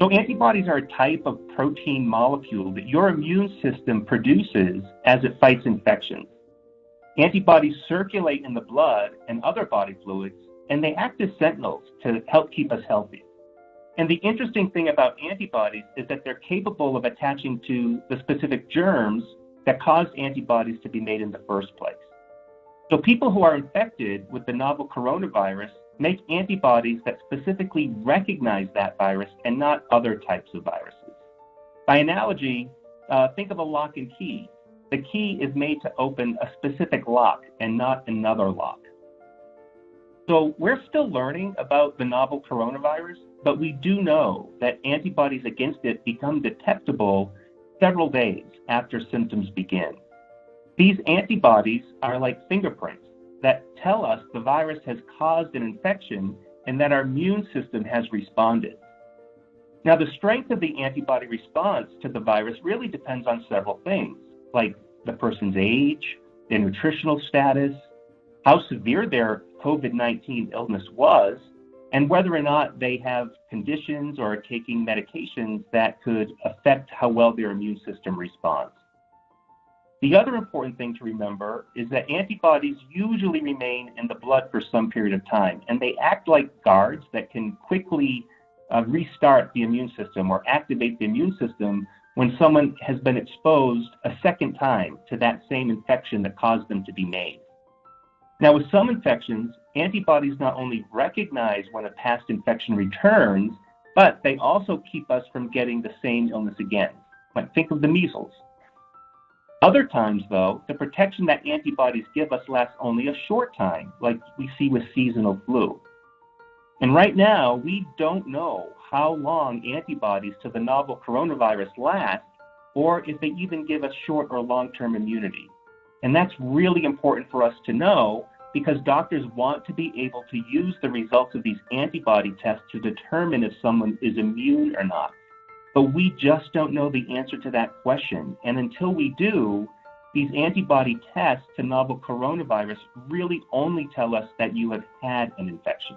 So, antibodies are a type of protein molecule that your immune system produces as it fights infections. Antibodies circulate in the blood and other body fluids, and they act as sentinels to help keep us healthy. And the interesting thing about antibodies is that they're capable of attaching to the specific germs that caused antibodies to be made in the first place. So, people who are infected with the novel coronavirus make antibodies that specifically recognize that virus and not other types of viruses. By analogy, uh, think of a lock and key. The key is made to open a specific lock and not another lock. So we're still learning about the novel coronavirus, but we do know that antibodies against it become detectable several days after symptoms begin. These antibodies are like fingerprints that tell us the virus has caused an infection and that our immune system has responded. Now, the strength of the antibody response to the virus really depends on several things, like the person's age, their nutritional status, how severe their COVID 19 illness was, and whether or not they have conditions or are taking medications that could affect how well their immune system responds. The other important thing to remember is that antibodies usually remain in the blood for some period of time, and they act like guards that can quickly uh, restart the immune system or activate the immune system when someone has been exposed a second time to that same infection that caused them to be made. Now, with some infections, antibodies not only recognize when a past infection returns, but they also keep us from getting the same illness again. Like think of the measles. Other times, though, the protection that antibodies give us lasts only a short time, like we see with seasonal flu. And right now, we don't know how long antibodies to the novel coronavirus last, or if they even give us short or long term immunity. And that's really important for us to know because doctors want to be able to use the results of these antibody tests to determine if someone is immune or not. But we just don't know the answer to that question. And until we do, these antibody tests to novel coronavirus really only tell us that you have had an infection.